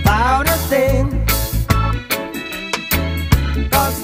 about a thing. Cause